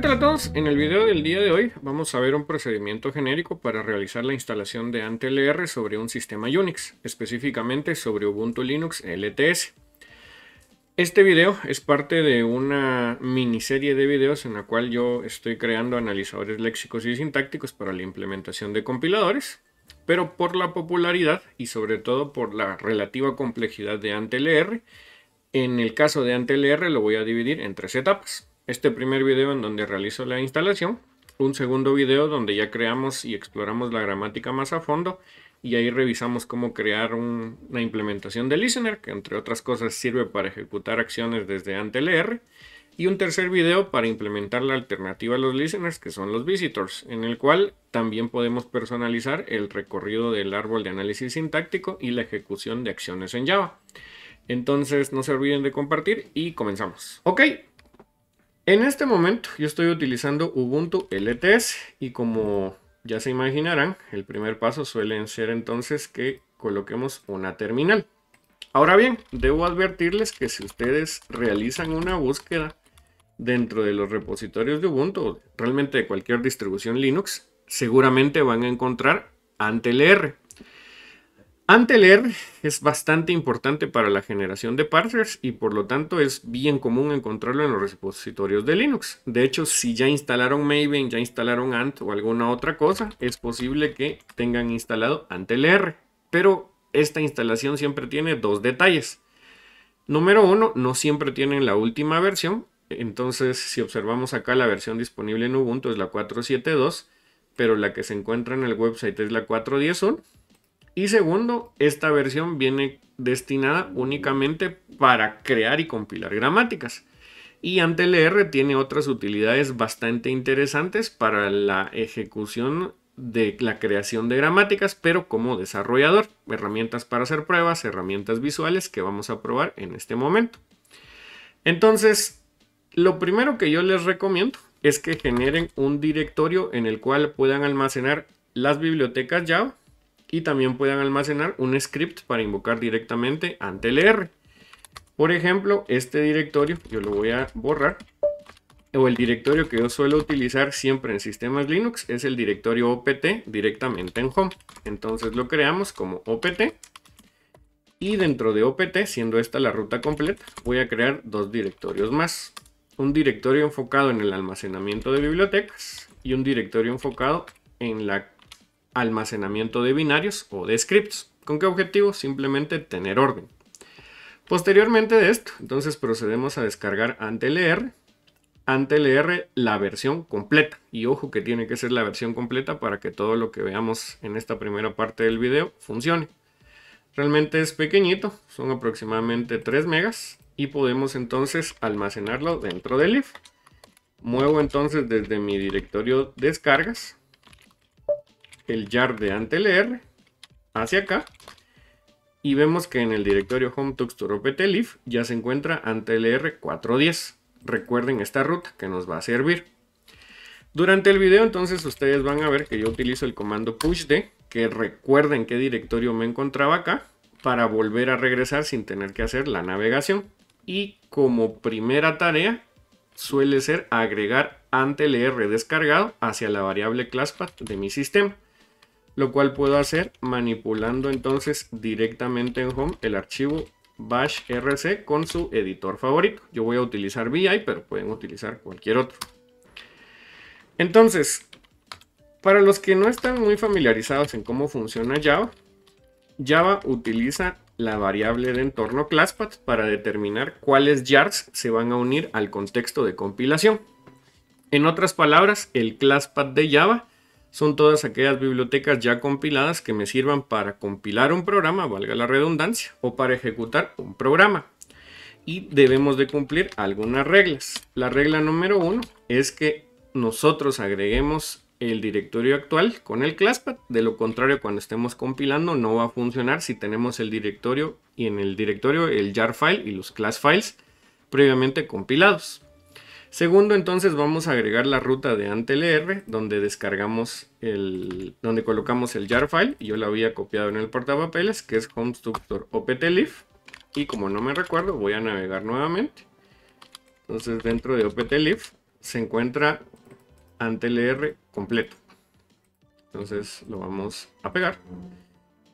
¿qué tal a todos? En el video del día de hoy vamos a ver un procedimiento genérico para realizar la instalación de AntLR sobre un sistema Unix, específicamente sobre Ubuntu Linux LTS. Este video es parte de una miniserie de videos en la cual yo estoy creando analizadores léxicos y sintácticos para la implementación de compiladores, pero por la popularidad y sobre todo por la relativa complejidad de AntLR, en el caso de AntLR lo voy a dividir en tres etapas este primer video en donde realizo la instalación, un segundo video donde ya creamos y exploramos la gramática más a fondo y ahí revisamos cómo crear una implementación de listener que entre otras cosas sirve para ejecutar acciones desde AntLR y un tercer video para implementar la alternativa a los listeners que son los visitors en el cual también podemos personalizar el recorrido del árbol de análisis sintáctico y la ejecución de acciones en Java. Entonces no se olviden de compartir y comenzamos. Ok, en este momento yo estoy utilizando Ubuntu LTS y como ya se imaginarán, el primer paso suele ser entonces que coloquemos una terminal. Ahora bien, debo advertirles que si ustedes realizan una búsqueda dentro de los repositorios de Ubuntu, realmente de cualquier distribución Linux, seguramente van a encontrar AntLR. AntLR es bastante importante para la generación de parsers y por lo tanto es bien común encontrarlo en los repositorios de Linux. De hecho, si ya instalaron Maven, ya instalaron Ant o alguna otra cosa, es posible que tengan instalado AntLR. Pero esta instalación siempre tiene dos detalles. Número uno, no siempre tienen la última versión. Entonces, si observamos acá, la versión disponible en Ubuntu es la 4.7.2, pero la que se encuentra en el website es la 4.10.1. Y segundo, esta versión viene destinada únicamente para crear y compilar gramáticas. Y AntLR tiene otras utilidades bastante interesantes para la ejecución de la creación de gramáticas, pero como desarrollador. Herramientas para hacer pruebas, herramientas visuales que vamos a probar en este momento. Entonces, lo primero que yo les recomiendo es que generen un directorio en el cual puedan almacenar las bibliotecas Java y también puedan almacenar un script para invocar directamente AntLR. Por ejemplo, este directorio yo lo voy a borrar. O el directorio que yo suelo utilizar siempre en sistemas Linux es el directorio opt directamente en home. Entonces lo creamos como opt. Y dentro de opt, siendo esta la ruta completa, voy a crear dos directorios más. Un directorio enfocado en el almacenamiento de bibliotecas y un directorio enfocado en la almacenamiento de binarios o de scripts. ¿Con qué objetivo? Simplemente tener orden. Posteriormente de esto, entonces procedemos a descargar AntLR. AntLR la versión completa. Y ojo que tiene que ser la versión completa para que todo lo que veamos en esta primera parte del video funcione. Realmente es pequeñito, son aproximadamente 3 megas y podemos entonces almacenarlo dentro del IF. Muevo entonces desde mi directorio descargas el jar de AntLR hacia acá y vemos que en el directorio home opt ya se encuentra AntLR 410. Recuerden esta ruta que nos va a servir. Durante el video entonces ustedes van a ver que yo utilizo el comando pushd, que recuerden qué directorio me encontraba acá, para volver a regresar sin tener que hacer la navegación. Y como primera tarea suele ser agregar AntLR descargado hacia la variable classpath de mi sistema lo cual puedo hacer manipulando entonces directamente en Home el archivo bash rc con su editor favorito. Yo voy a utilizar VI, pero pueden utilizar cualquier otro. Entonces, para los que no están muy familiarizados en cómo funciona Java, Java utiliza la variable de entorno ClassPath para determinar cuáles jars se van a unir al contexto de compilación. En otras palabras, el ClassPath de Java son todas aquellas bibliotecas ya compiladas que me sirvan para compilar un programa, valga la redundancia, o para ejecutar un programa. Y debemos de cumplir algunas reglas. La regla número uno es que nosotros agreguemos el directorio actual con el classpath. De lo contrario, cuando estemos compilando no va a funcionar si tenemos el directorio y en el directorio el jar file y los class files previamente compilados. Segundo, entonces vamos a agregar la ruta de AntLR donde descargamos el, donde colocamos el jar file. Yo lo había copiado en el portapapeles que es constructor optlib. Y como no me recuerdo, voy a navegar nuevamente. Entonces dentro de optlib se encuentra ante el R completo. Entonces lo vamos a pegar.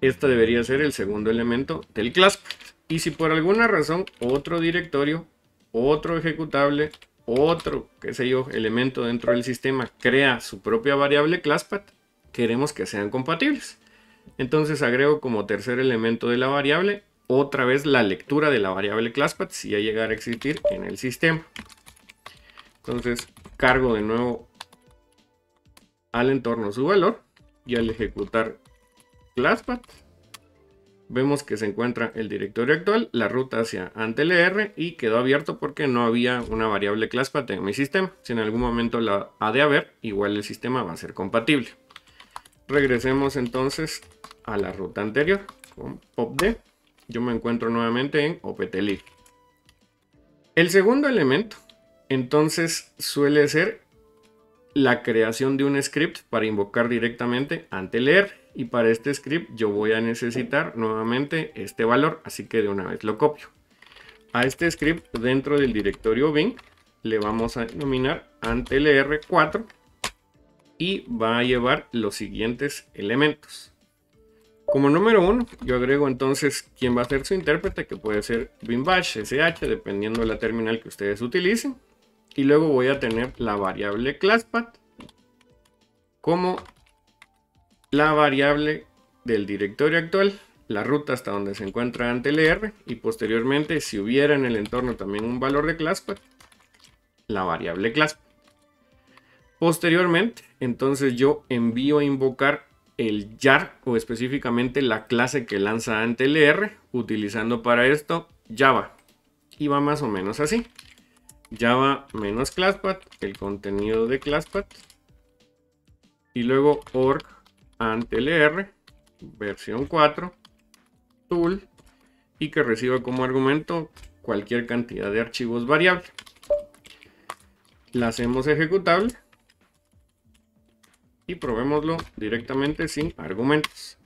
Este debería ser el segundo elemento del class. Y si por alguna razón otro directorio, otro ejecutable, otro, qué sé yo, elemento dentro del sistema crea su propia variable classpath, queremos que sean compatibles. Entonces agrego como tercer elemento de la variable otra vez la lectura de la variable classpath si ya llegara a existir en el sistema. Entonces cargo de nuevo al entorno su valor y al ejecutar classpath vemos que se encuentra el directorio actual, la ruta hacia AntLR y quedó abierto porque no había una variable classpath en mi sistema. Si en algún momento la ha de haber, igual el sistema va a ser compatible. Regresemos entonces a la ruta anterior con popd. Yo me encuentro nuevamente en optlib. El segundo elemento entonces suele ser la creación de un script para invocar directamente AntLR y para este script yo voy a necesitar nuevamente este valor, así que de una vez lo copio. A este script dentro del directorio bin le vamos a denominar antlr4 y va a llevar los siguientes elementos. Como número uno, yo agrego entonces quién va a ser su intérprete, que puede ser binbash, sh, dependiendo de la terminal que ustedes utilicen. Y luego voy a tener la variable classpath como la variable del directorio actual, la ruta hasta donde se encuentra ante el R y posteriormente si hubiera en el entorno también un valor de classpath, la variable classpath. Posteriormente, entonces yo envío a invocar el jar o específicamente la clase que lanza ante el R utilizando para esto Java. Y va más o menos así. Java menos classpath, el contenido de classpath. Y luego org antlr versión 4 tool y que reciba como argumento cualquier cantidad de archivos variable. La hacemos ejecutable y probémoslo directamente sin argumentos.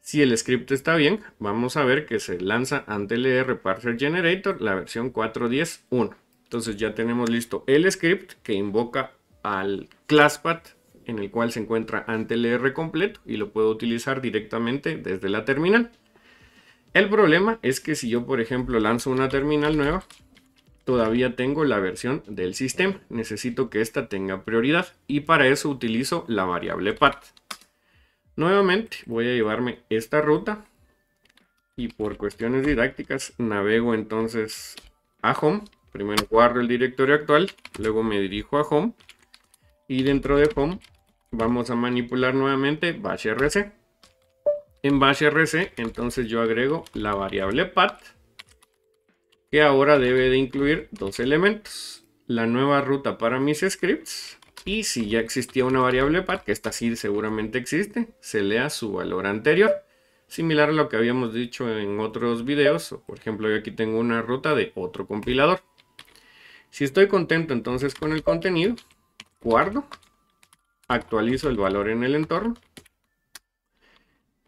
Si el script está bien, vamos a ver que se lanza ante el Parser Generator la versión 4.10.1. Entonces ya tenemos listo el script que invoca al classpath en el cual se encuentra ante el R completo y lo puedo utilizar directamente desde la terminal. El problema es que si yo por ejemplo lanzo una terminal nueva, todavía tengo la versión del sistema. Necesito que esta tenga prioridad y para eso utilizo la variable path. Nuevamente voy a llevarme esta ruta y por cuestiones didácticas navego entonces a home. Primero guardo el directorio actual, luego me dirijo a home y dentro de home vamos a manipular nuevamente bash rc. En bash rc entonces yo agrego la variable path que ahora debe de incluir dos elementos. La nueva ruta para mis scripts y si ya existía una variable path, que esta sí seguramente existe, se lea su valor anterior. Similar a lo que habíamos dicho en otros videos, por ejemplo yo aquí tengo una ruta de otro compilador. Si estoy contento entonces con el contenido, guardo actualizo el valor en el entorno.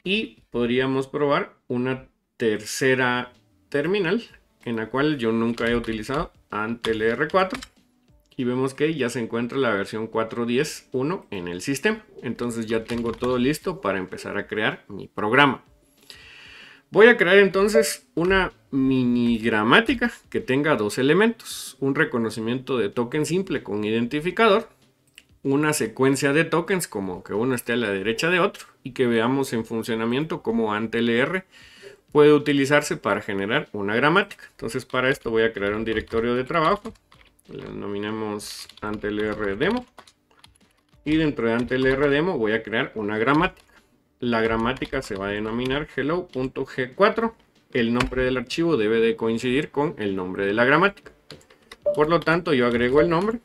Y podríamos probar una tercera terminal en la cual yo nunca he utilizado ante el R4 y vemos que ya se encuentra la versión 4.10.1 en el sistema. Entonces ya tengo todo listo para empezar a crear mi programa. Voy a crear entonces una mini gramática que tenga dos elementos. Un reconocimiento de token simple con identificador una secuencia de tokens como que uno esté a la derecha de otro y que veamos en funcionamiento como AntLR puede utilizarse para generar una gramática. Entonces para esto voy a crear un directorio de trabajo, le denominamos AntLR demo y dentro de AntLR demo voy a crear una gramática. La gramática se va a denominar hello.g4. El nombre del archivo debe de coincidir con el nombre de la gramática. Por lo tanto yo agrego el nombre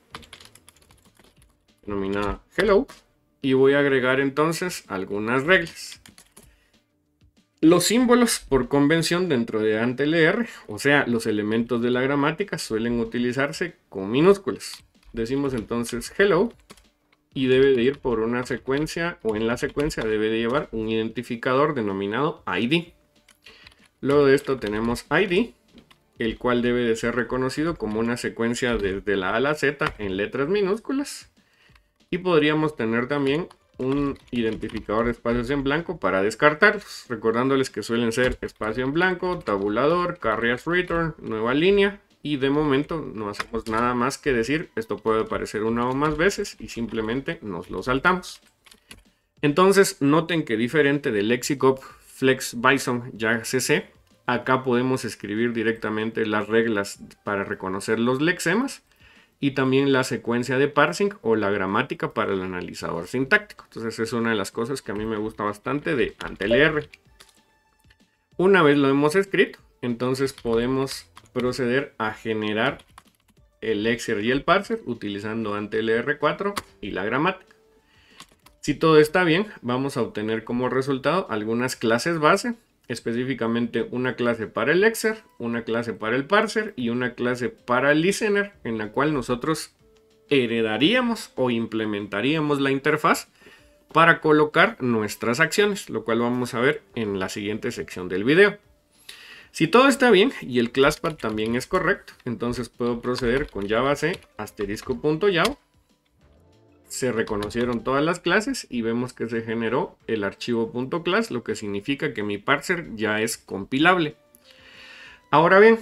denominada hello y voy a agregar entonces algunas reglas. Los símbolos por convención dentro de AntLR, o sea, los elementos de la gramática suelen utilizarse con minúsculas. Decimos entonces hello y debe de ir por una secuencia o en la secuencia debe de llevar un identificador denominado ID. Luego de esto tenemos ID el cual debe de ser reconocido como una secuencia desde la A a la Z en letras minúsculas. Y podríamos tener también un identificador de espacios en blanco para descartarlos, recordándoles que suelen ser espacio en blanco, tabulador, carry as return, nueva línea, y de momento no hacemos nada más que decir, esto puede aparecer una o más veces y simplemente nos lo saltamos. Entonces noten que diferente del Lexicop Flex Bison ya CC, acá podemos escribir directamente las reglas para reconocer los lexemas y también la secuencia de parsing o la gramática para el analizador sintáctico. Entonces es una de las cosas que a mí me gusta bastante de AntLR. Una vez lo hemos escrito, entonces podemos proceder a generar el lexer y el parser utilizando AntLR4 y la gramática. Si todo está bien, vamos a obtener como resultado algunas clases base específicamente una clase para el Lexer, una clase para el parser y una clase para el listener en la cual nosotros heredaríamos o implementaríamos la interfaz para colocar nuestras acciones, lo cual vamos a ver en la siguiente sección del video. Si todo está bien y el classpath también es correcto, entonces puedo proceder con java c asterisco.yao se reconocieron todas las clases y vemos que se generó el archivo .class, lo que significa que mi parser ya es compilable. Ahora bien,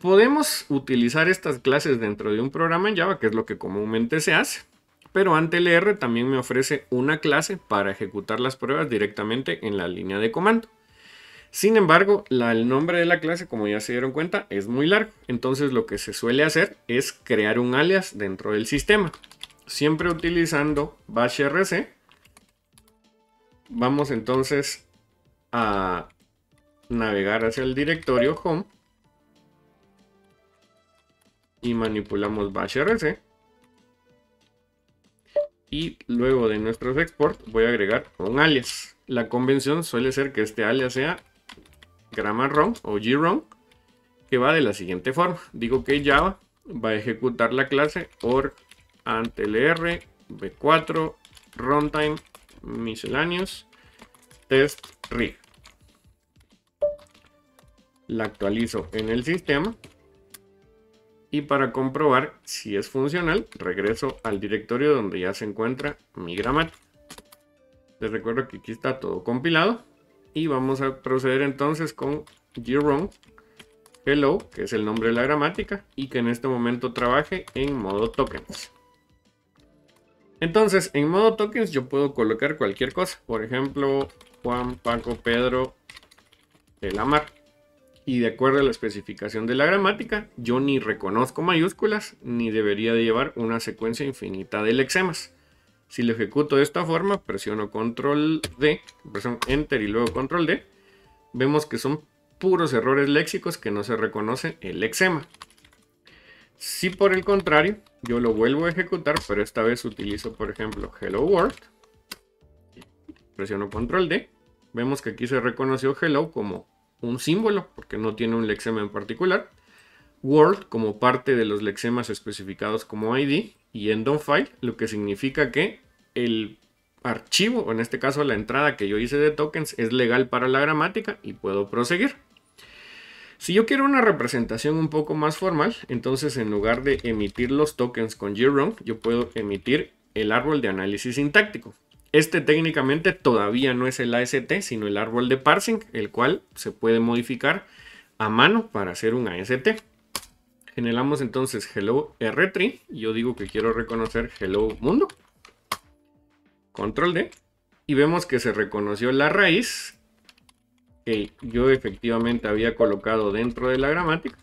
podemos utilizar estas clases dentro de un programa en Java, que es lo que comúnmente se hace, pero AntLR también me ofrece una clase para ejecutar las pruebas directamente en la línea de comando. Sin embargo, el nombre de la clase, como ya se dieron cuenta, es muy largo. Entonces lo que se suele hacer es crear un alias dentro del sistema. Siempre utilizando bash rc. Vamos entonces a navegar hacia el directorio home. Y manipulamos bash rc. Y luego de nuestros export voy a agregar un alias. La convención suele ser que este alias sea grammar run o grun que va de la siguiente forma. Digo que Java va a ejecutar la clase or antlr v4 runtime miscellaneous test rig. La actualizo en el sistema y para comprobar si es funcional regreso al directorio donde ya se encuentra mi gramática. Les recuerdo que aquí está todo compilado y vamos a proceder entonces con grun hello, que es el nombre de la gramática, y que en este momento trabaje en modo tokens. Entonces, en modo tokens yo puedo colocar cualquier cosa. Por ejemplo, Juan, Paco, Pedro, de la. Y de acuerdo a la especificación de la gramática, yo ni reconozco mayúsculas, ni debería de llevar una secuencia infinita de lexemas. Si lo ejecuto de esta forma, presiono control D, presiono enter y luego control D, vemos que son puros errores léxicos que no se reconoce el lexema. Si por el contrario, yo lo vuelvo a ejecutar, pero esta vez utilizo, por ejemplo, Hello World, presiono control D, vemos que aquí se reconoció Hello como un símbolo, porque no tiene un lexema en particular, World como parte de los lexemas especificados como ID, y end on file, lo que significa que el archivo, o en este caso la entrada que yo hice de tokens, es legal para la gramática y puedo proseguir. Si yo quiero una representación un poco más formal, entonces en lugar de emitir los tokens con grun, yo puedo emitir el árbol de análisis sintáctico. Este técnicamente todavía no es el AST, sino el árbol de parsing, el cual se puede modificar a mano para hacer un AST. Generamos entonces hello R3. Yo digo que quiero reconocer hello mundo. Control D. Y vemos que se reconoció la raíz que yo efectivamente había colocado dentro de la gramática.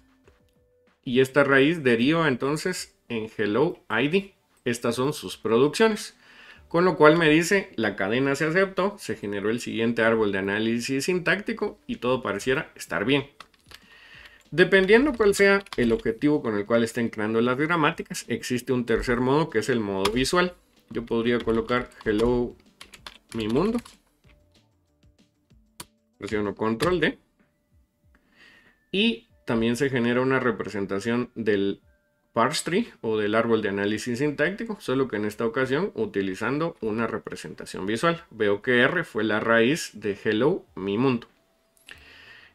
Y esta raíz deriva entonces en hello ID. Estas son sus producciones. Con lo cual me dice la cadena se aceptó, se generó el siguiente árbol de análisis sintáctico y todo pareciera estar bien. Dependiendo cuál sea el objetivo con el cual estén creando las gramáticas, existe un tercer modo que es el modo visual. Yo podría colocar hello mi mundo. Presiono control D. Y también se genera una representación del parse tree o del árbol de análisis sintáctico, solo que en esta ocasión utilizando una representación visual. Veo que R fue la raíz de hello mi mundo.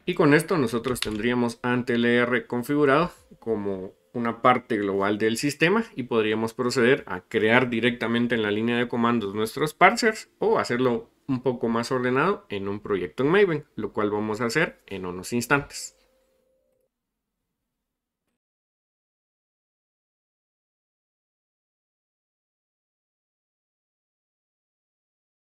Y con esto nosotros tendríamos AntLR configurado como una parte global del sistema y podríamos proceder a crear directamente en la línea de comandos nuestros parsers o hacerlo un poco más ordenado en un proyecto en Maven, lo cual vamos a hacer en unos instantes.